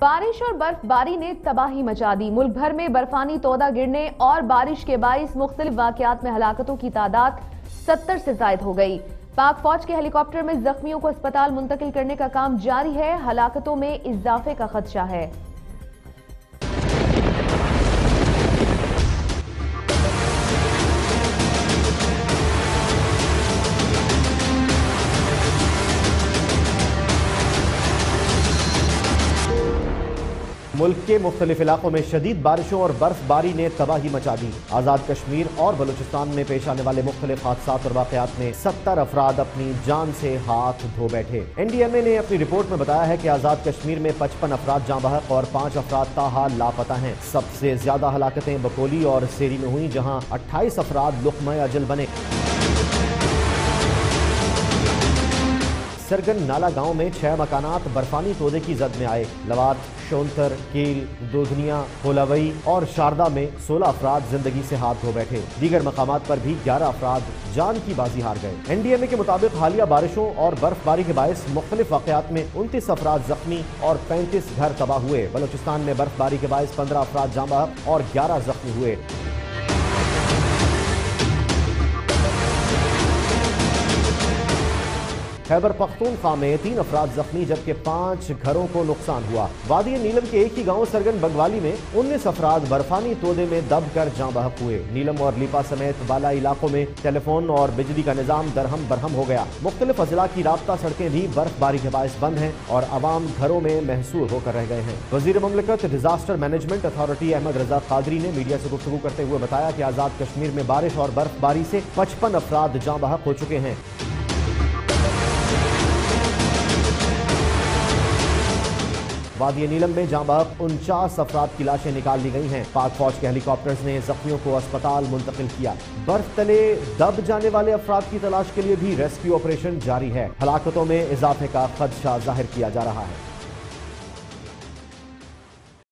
بارش اور برف باری نے تباہی مچا دی۔ ملک بھر میں برفانی تودہ گرنے اور بارش کے باعث مختلف واقعات میں ہلاکتوں کی تعداد ستر سے زائد ہو گئی۔ پاک فوج کے ہیلی کاپٹر میں زخمیوں کو اسپتال منتقل کرنے کا کام جاری ہے۔ ہلاکتوں میں اضافے کا خدشہ ہے۔ ملک کے مختلف علاقوں میں شدید بارشوں اور برف باری نے تباہی مچا دی۔ آزاد کشمیر اور بلوچستان میں پیش آنے والے مختلف حادثات اور واقعات میں ستر افراد اپنی جان سے ہاتھ دھو بیٹھے۔ این ڈی ایم اے نے اپنی رپورٹ میں بتایا ہے کہ آزاد کشمیر میں پچپن افراد جاں بحق اور پانچ افراد تاحال لاپتہ ہیں۔ سب سے زیادہ ہلاکتیں بکولی اور سیری میں ہوئی جہاں اٹھائیس افراد لقمہ اجل بنے۔ سرگن نالا گاؤں میں چھ مکانات برفانی تودے کی زد میں آئے۔ لوات شونتر، کیل دودھنیا ہولاوئی اور شاردہ میں سولہ افراد زندگی سے ہاتھ دھو بیٹھے۔ دیگر مقامات پر بھی گیارہ افراد جان کی بازی ہار گئے۔ این ڈی ایم اے کے مطابق حالیہ بارشوں اور برف باری کے باعث مختلف واقعات میں انتیس افراد زخمی اور پینتیس گھر تباہ ہوئے۔ بلوچستان میں برف باری کے باعث پندرہ افراد جاں بحق اور گیارہ زخمی ہوئے۔ خیبر پختونخوا میں تین افراد زخمی، جبکہ پانچ گھروں کو نقصان ہوا۔ وادی نیلم کے ایک ہی گاؤں سرگن بگوالی میں انیس افراد برفانی تودے میں دب کر جاں بحق ہوئے۔ نیلم اور لیپا سمیت بالا علاقوں میں ٹیلی فون اور بجلی کا نظام درہم برہم ہو گیا۔ مختلف اضلاع کی رابطہ سڑکیں بھی برف باری کے باعث بند ہیں اور عوام گھروں میں محصور ہو کر رہ گئے ہیں۔ وزیر مملکت disaster management authority Ahmed Raza Qadri نے میڈیا سے گفتگو کرتے ہوئے بتایا کہ آزاد کشمیر میں بارش اور برف باری سے پچپن افراد جاں بحق ہو چکے ہیں۔ وادی نیلم میں جہاں بحق انچاس افراد کی لاشیں نکال لی گئی ہیں۔ پاک فوج کے ہیلی کاپٹرز نے زخمیوں کو اسپتال منتقل کیا۔ برف تلے دب جانے والے افراد کی تلاش کے لیے بھی ریسکیو آپریشن جاری ہے۔ ہلاکتوں میں اضافے کا خدشہ ظاہر کیا جا رہا ہے۔